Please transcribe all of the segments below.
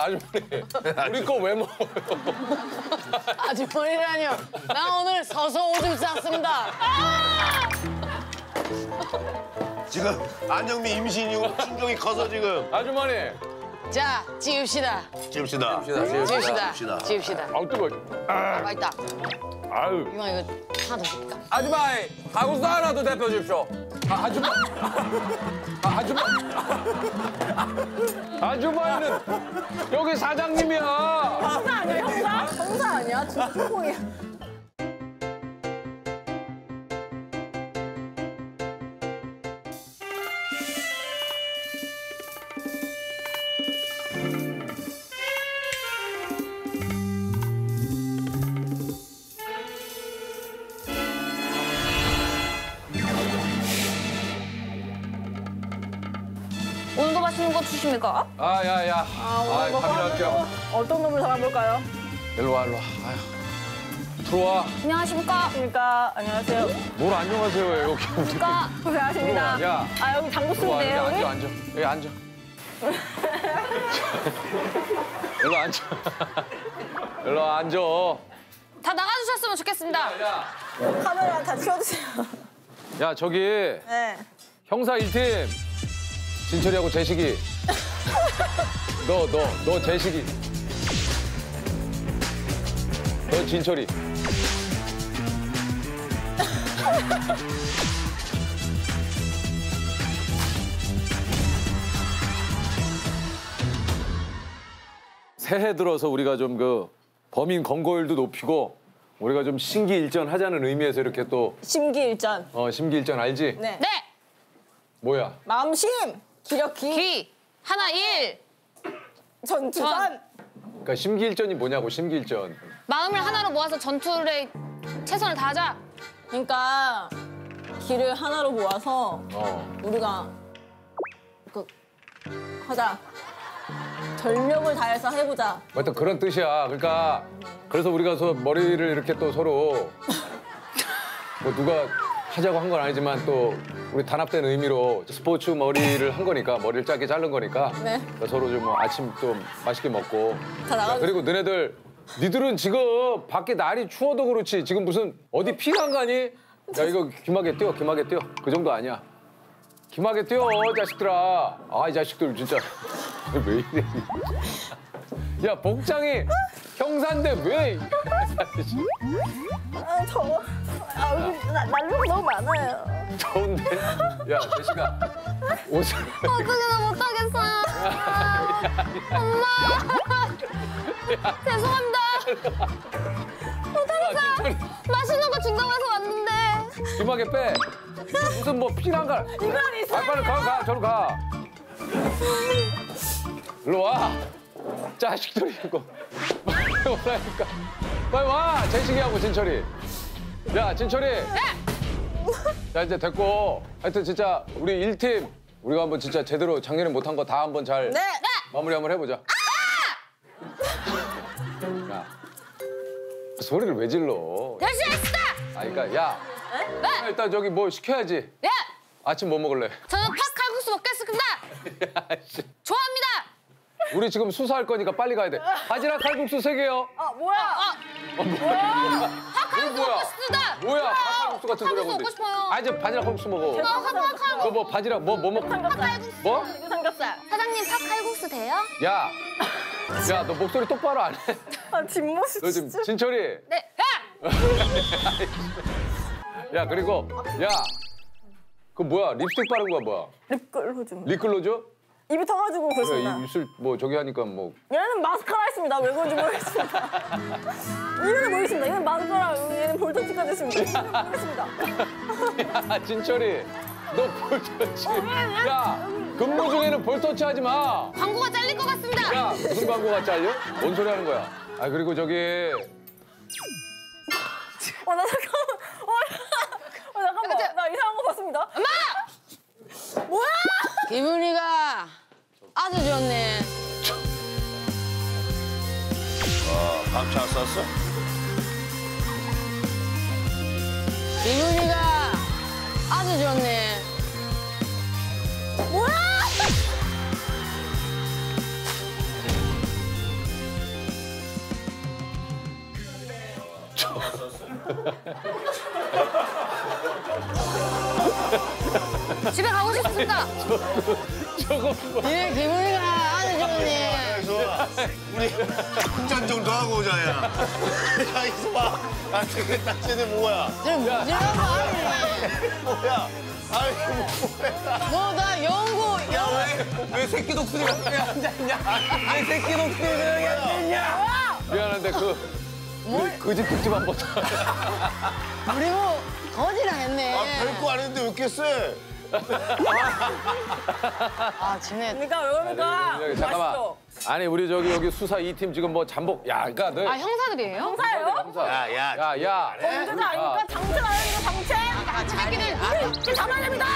아주머니. 우리 거 왜 먹어요? 아주머니라뇨. 나 오늘 서서 오줌 쌌습니다. 지금 안영미 임신이고 충격이 커서 지금 아주머니. 자, 지읍시다. 지읍시다. 지읍시다. 지읍시다. 지읍시다. 아우 뜨거. 아, 맛있다. 아유. 이거 이거 하나 더 줄까? 아주머니 가구수 하나 더 대표 주십시오. 아, 아주머. 아, 아주머. 아주머니는 여기 사장님이야. 형사 아니야 형사? 형사 아니야? 진짜 초콩이야. 맛있는 거 주십니까? 아, 야, 야. 아, 오늘 뭐 밥이나 할게요. 어떤 놈을 잡아볼까요? 일로 와, 일로 와. 아휴. 들어와. 안녕하십니까? 안녕하십니까. 안녕하세요. 뭘 안녕하세요, 여기. 그러니까 고생하십니다. 들어와, 야. 아 여기 들어와, 여기 앉아, 여기? 앉아. 여기 앉아. 일로 앉아. 일로 앉아. 다 나가주셨으면 좋겠습니다. 카메라 다 치워주세요. 야, 저기 네. 형사 1팀 진철이하고 재식이. 너, 너, 너 재식이. 너 진철이. 새해 들어서 우리가 좀 그 범인 검거율도 높이고 우리가 좀 신기일전 하자는 의미에서 이렇게 또 심기일전. 어, 심기일전 알지? 네. 네, 뭐야? 마음심. 기력기. 귀 하나 일 전투전. 그러니까 심기일전이 뭐냐고 심기일전. 마음을 하나로 모아서 전투에 최선을 다하자. 그러니까 기를 하나로 모아서 어. 우리가 그 하자. 전력을 다해서 해보자. 하여튼 그런 뜻이야. 그러니까 그래서 우리가 서 머리를 이렇게 또 서로 뭐 누가 하자고 한 건 아니지만 또 우리 단합된 의미로 스포츠 머리를 한 거니까 머리를 짧게 자른 거니까 네. 서로 좀 뭐 아침 좀 맛있게 먹고 다 나가. 그리고 너네들 니들은 지금 밖에 날이 추워도 그렇지 지금 무슨 어디 피난 가니? 야 이거 귀마개 뛰어 귀마개 뛰어 그 정도 아니야. 귀마개 뛰어 자식들아. 아 이 자식들 진짜 왜 이래? 야 복장이 형사인데 왜? 아 더워. 아 여기 나- 난로가 너무 많아요. 더운데? 야 대식아 옷을 어떻게 나 못하겠어요. 엄마. 죄송합니다. 못하겠어요. 맛있는 거 준다고 해서 왔는데. 귀마개 빼. 무슨 뭐 피난 가? 이건 있어요. 아 빨리 가, 가 저로 가. 일로 와. 자식들이 이거. 빨리 오라니까. 빨리 와. 재식이하고 진철이. 야 진철이. 네. 자 이제 됐고. 하여튼 진짜 우리 일팀 우리가 한번 진짜 제대로 작년에 못한 거 다 한번 잘 네. 마무리 한번 해보자. 야. 소리를 왜 질러? 열심히 했습니다. 아, 그러니까 야. 네. 일단 저기 뭐 시켜야지. 네. 아침 뭐 먹을래? 저는 팥 칼국수 먹겠습니다. 야, 씨. 좋아합니다. 우리 지금 수사할 거니까 빨리 가야 돼. 바지락 칼국수 세 개요. 아 뭐야? 아, 팥 칼국수 뭐야? 먹고 싶습니다. 뭐야? 칼국수 같은 소리 칼국수 하고 먹고 싶어요. 아 이제 바지락 칼국수 먹어. 아, 팥 칼국수. 너뭐 바지락 뭐 뭐 먹고? 삼겹살. 뭐? 삼겹살. 사장님 팥 칼국수 돼요? 야. 야, 너 목소리 똑바로 안 해. 아 뒷모습 너 지금. 진철이. 네. 야! 야, 그리고 야. 그 뭐야? 립스틱 바른 거야, 뭐야? 립글로 좀. 립글로즈? 입이 터가지고 그래, 그렇습니다. 이 입술 뭐 저기 하니까 뭐 얘는 마스카라 했습니다. 왜 그런지 모르겠습니다. 이유는 모르겠습니다. 얘는 마스카라, 얘는 볼터치까지 했습니다. 모르겠습니다. 야, 진철이. 너 볼터치. 야, 근무 중에는 볼터치 하지 마. 광고가 잘릴 것 같습니다. 야, 무슨 광고가 잘려? 뭔 소리 하는 거야? 아, 그리고 저기 어, 나 잠깐만. 어, 어 잠깐만. 나 이상한 거 봤습니다. 엄마! 뭐야? 기분이가 아주 좋네. 어, 감자 썼어? 이 요리가 아주 좋네. 뭐야? 저... 집에 가고 싶습니다. 저거 봐. 예, 기분이가 아주 좋네. 우리 한잔 정도 하고 오자, 야. 야, 이소봐. 아, 저게 딱 쟤네 뭐야? 지금 무지라고 하네. 뭐야? 아이, 뭐야? 뭐나 연구, 연구. 왜 새끼 독수리가 여기 앉아있냐? 왜 새끼 독수리가 여기 앉아있냐? 미안한데 그. 그 집 특집 한번 그리고 거지랑 했네. 아, 별거 안 했는데 왜 이렇게 세? 아, 지네. 그러니까 왜 그러니까? 여기 잠깐만. 맛있어. 아니 우리 저기 여기 수사 이 팀 지금 뭐 잠복. 야, 그러니까 너. 아 형사들이에요? 형사예요? 야, 야. 야, 야. 범죄자 아닙니까? 장체 아닙니까? 장체? 아, 자기들. 이렇게 잡아야 됩니다!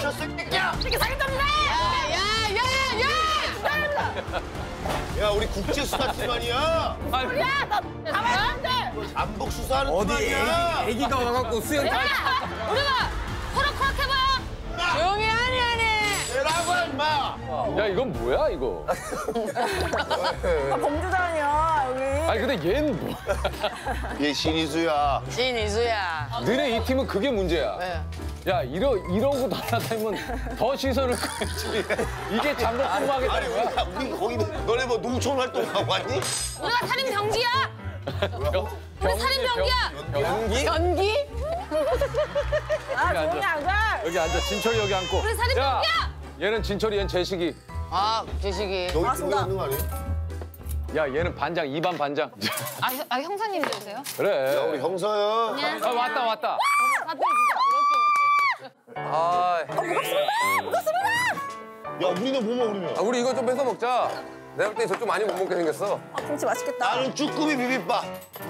저 새끼야! 이렇게 사기됩니다! 야, 야, 야, 야! 야, 우리 국제 수사팀 아니야? 야, 나 잡아야 되는데! 안복 수사하는 팀 어디 아니야? 애기, 애기 가 와갖고 수영 다 야, 우리가 호락호락 해봐요. 조용히 하니, 하니. 라고 임마! 야, 이건 뭐야, 이거? 아, 범죄자 아니야, 여기. 아니 근데 얘는 뭐? 얘 신이수야. 진이수야. 너네 이 팀은 그게 문제야. 왜? 야, 이러 이러고 날아다니면 더 시선을 끌지. 이게 잠복 아니, 우리, 거야? 우리 거기는 너네 뭐 농촌 활동하고 왔니? 우리가 살인 병기야. 우리 살인 병기야. 연기? 연기? 아, 앉아. 조용히 앉아! 여기 앉아. 진철이 여기 앉고. 우리 살인 야, 병기야. 얘는 진철이, 얘는 재식이. 아, 재식이. 여기 맞습니다. 들어가 있는 거 아니야? 야, 얘는 반장, 이반 반장. 아, 형- 아 형사님들이세요? 그래. 야, 우리 형사야. 안녕하세요. 아, 왔다, 왔다. 다들 진짜 아, 야, 우리는 뭐 먹어, 우리는? 아, 우리 이거 좀 뺏어 먹자. 내가 볼때 저쪽 많이 못 먹게 생겼어. 아, 김치 맛있겠다. 나는 쭈꾸미 비빔밥.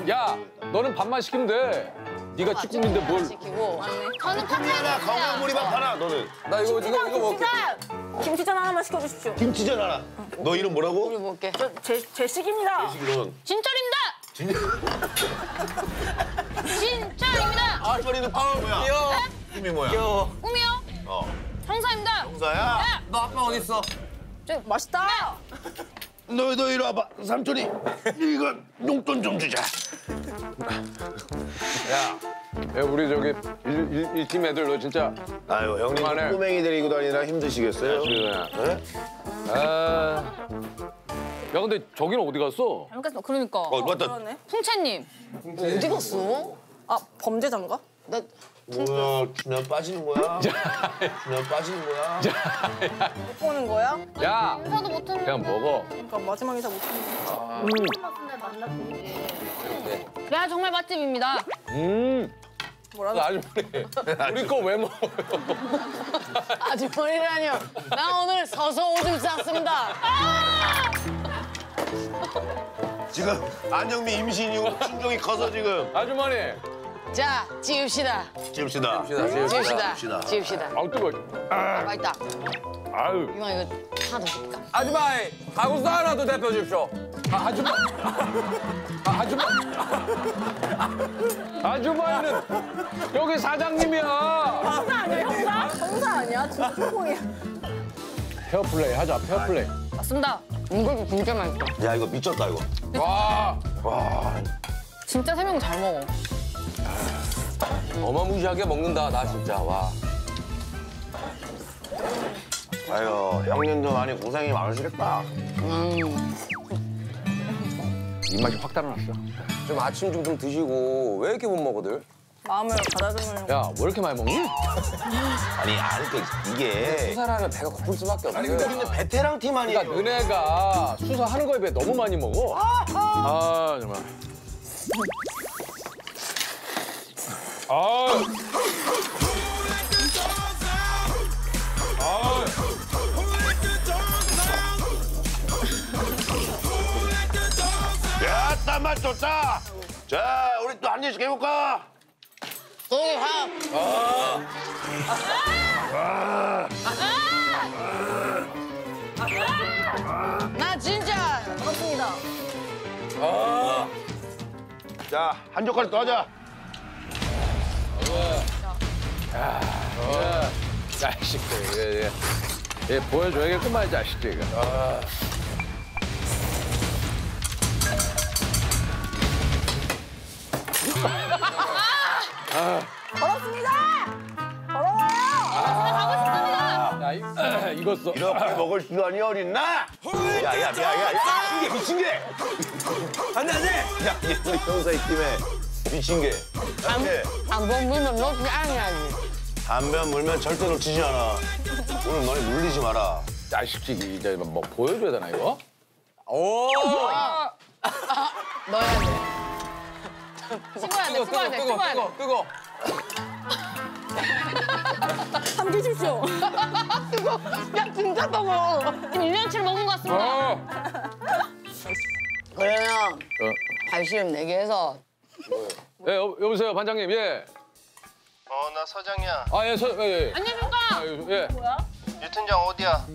야, 너는 밥만 시키면 돼. 네가 쭈꾸미인데 뭘? 시키고. 저는 쭈꾸미 하나, 건강보리밥 하나, 너는. 나 이거 이거 이거 먹게. 김치전! 김치전 하나만 시켜주십시오. 김치전 하나. 너 이름 뭐라고? 우리 먹게. 저, 제, 제식입니다. 넌. 진철입니다. 진철입니다. 아, 저리는 꿈이 뭐야? 귀여워. 꿈이 뭐야? 귀여워. 꿈이요. 어, 형사입니다. 형사야? 너 아빠 어디 있어? 맛있다! 너, 너 이리 와봐. 삼촌이 이거 용돈 좀 주자. 야, 야 우리 저기 일, 일, 일팀 애들 너 진짜 아유, 형님 그만해. 꼬맹이 데리고 다니느라 힘드시겠어요? 네? 아. 야, 근데 저기는 어디 갔어? 알겠습니다. 그러니까 어, 맞다. 풍채님. 어디 갔어? 아, 범죄자인가? 나 뭐야, 주면 빠지는 거야? 주면 빠지는 거야? 못 보는 거야? 야, 인사도 못했는데. 그냥 먹어. 그러니까 마지막 인사 못 하는 거야. 야 정말 맛집입니다. 음, 뭐라고? 아주머니. 우리 거 왜 먹어요? 아주머니라뇨. 나 오늘 서서 오줌 쌌습니다. 지금 안영미 임신 이후 충격이 커서 지금 아주머니. 자, 지읍시다. 지읍시다. 지읍시다. 지읍시다. 지읍시다. 아우 뜨거. 아, 맛있다. 아유. 이거 이거 하나 더 줄까? 아줌마이 가구수 하나 더 대표 주십시오. 아, 아주머. 아, 아주머. 아주머니는 여기 사장님이야. 형사 아니야, 형사? 형사 아니야? 진짜 콩이야. 페어플레이 하자. 페어플레이. 맞습니다. 이거 진짜 맛있다. 야, 이거 미쳤다, 이거. 와. 진짜 세 명 잘 먹어. 어마무시하게 먹는다 나 진짜 와. 아유, 형님도 많이 고생이 많으시겠다. 입맛이 확 달아났어. 좀 아침 좀 좀 드시고 왜 이렇게 못 먹어들? 마음을 가다듬으려고. 야, 왜 이렇게 많이 먹니? 아니, 아니, 그 이게. 수사라면 배가 고플 수밖에 없어. 아니, 근데 우리는 베테랑 팀 아니에요? 그러니까 너네가 수사하는 거에 비해 너무 많이 먹어. 아, 정말. 아. 아. 야, 땀맛 좋다. 자, 우리 또한 입씩 해볼까? 소고기 밥. 나 진짜 반갑습니다. 자, 한 젓가락 더 하자. 자식들, 예, 예. 예, 보여줘야겠구만, 이 자식들. 이거. 아. 걸었습니다. 걸어요. 야, 이, 이거 써. 이렇게 먹을 시간이 어딨나? 야, 야, 야, 야, 야, 이게 미친 게. 안 돼, 안 돼! 야, 얘 형사의 팀에 미친 게. 네. 한번 물면 놓지 않아야지. 담배 한 물면 절대 놓치지 않아. 오늘 너네 물리지 마라. 자식이 이제 뭐 보여줘야 되나 이거? 오! 넣어야 돼. 찍어야 돼, 끄고, 찍어야 돼, 끄고. 끄고, 끄고. 삼키십시오. 야, 진짜 더워. 1년치를 먹은 것 같습니다. 어. 그러면 발시름 4개 해서 예, 여, 여보세요 반장님. 예. 어, 나 서장이야. 아, 예, 서, 예, 예. 안녕하십니까? 아, 예, 예. 유 팀장 어디야?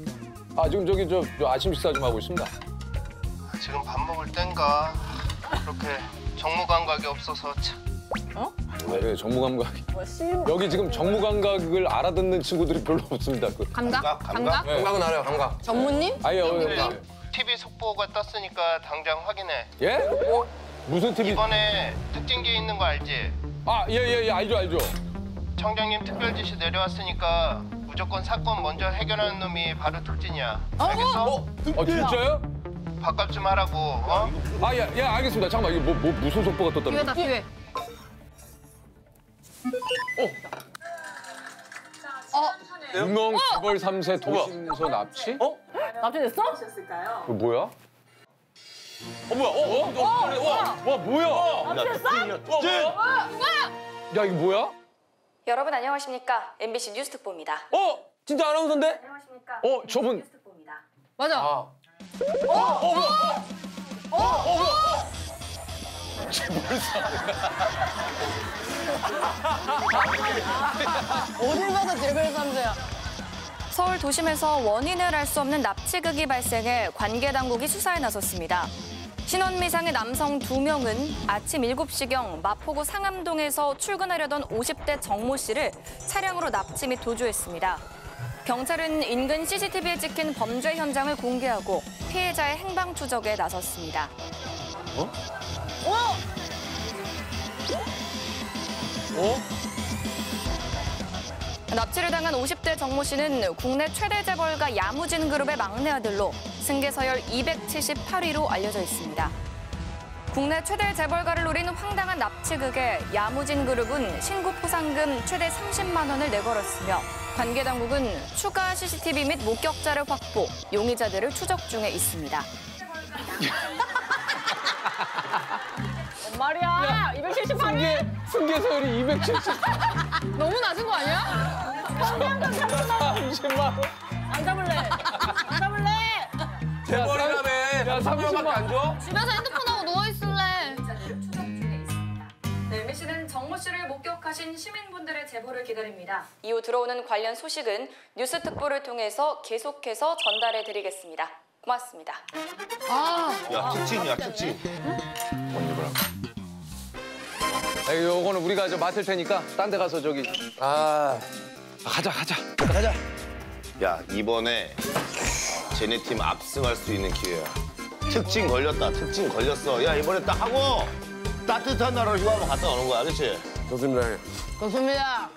아, 지금 저기 저, 저 아침 식사 좀 하고 있습니다. 지금 밥 먹을 땐가? 그렇게 정무 감각이 없어서 참. 네, 정무 감각이. 뭐 실. 여기 지금 정무 감각을 알아듣는 친구들이 별로 없습니다. 그, 감각? 감각, 감각? 감각? 감각은 알아요, 감각. 전무님? 아예 어, 네. TV 속보가 떴으니까 당장 확인해. 예? 무슨 TV? 이번에 특징기에 있는 거 알지? 아, 예, 예, 예, 알죠, 알죠. 청장님 특별 지시 내려왔으니까 무조건 사건 먼저 해결하는 놈이 바로 특진이야. 알겠어? 어, 진짜요? 밥값 좀 하라고. 어? 아, 예, 예, 알겠습니다. 잠깐만, 이게 뭐, 뭐 무슨 속보가 떴다는 기회다, 거야? 기회. 유명 재벌 3세 도신서 납치? 어? 납치됐어? 그 뭐야? 어, 뭐야? 어, 어, 어, 와. 와, 뭐야? 납치됐어? 야, 이거 뭐야? 여러분 안녕하십니까? MBC 뉴스 특보입니다. 어? 진짜 아나운서인데? 안녕하십니까? 어, 저분 뉴스 특보입니다. 맞아. 아. 어딜 봐도 재벌 3세야. 서울 도심에서 원인을 알 수 없는 납치극이 발생해 관계 당국이 수사에 나섰습니다. 신원 미상의 남성 두명은 아침 7시경 마포구 상암동에서 출근하려던 50대 정모 씨를 차량으로 납치 및 도주했습니다. 경찰은 인근 CCTV에 찍힌 범죄 현장을 공개하고 피해자의 행방 추적에 나섰습니다. 납치를 당한 50대 정모 씨는 국내 최대 재벌가 야무진 그룹의 막내 아들로 승계 서열 278위로 알려져 있습니다. 국내 최대 재벌가를 노린 황당한 납치극에 야무진 그룹은 신고 포상금 최대 30만 원을 내걸었으며 관계 당국은 추가 CCTV 및 목격자를 확보, 용의자들을 추적 중에 있습니다. 뭔 말이야? 278위. 승계, 승계 서열이 270, 너무 낮은 거 아니야? 30만 원. 안 잡을래. 안 잡을래. 재벌이라며. 야, 30만 안 줘? 집에서 핸드폰하고 누워있을래. 추적 중에 있습니다. 네, MBC는 정모 씨를 목격하신 시민분들의 제보를 기다립니다. 이후 들어오는 관련 소식은 뉴스 특보를 통해서 계속해서 전달해 드리겠습니다. 고맙습니다. 아, 야, 특징이야, 특징. 야, 요거는 우리가 저 맡을 테니까 딴 데 가서 저기 아. 아, 가자, 가자. 가자. 야, 이번에 쟤네 팀 압승할 수 있는 기회야. 특징 걸렸다, 특징 걸렸어. 야, 이번에 딱 하고 따뜻한 나라로 휴가 한번 갔다 오는 거야, 그치? 좋습니다, 형님. 좋습니다.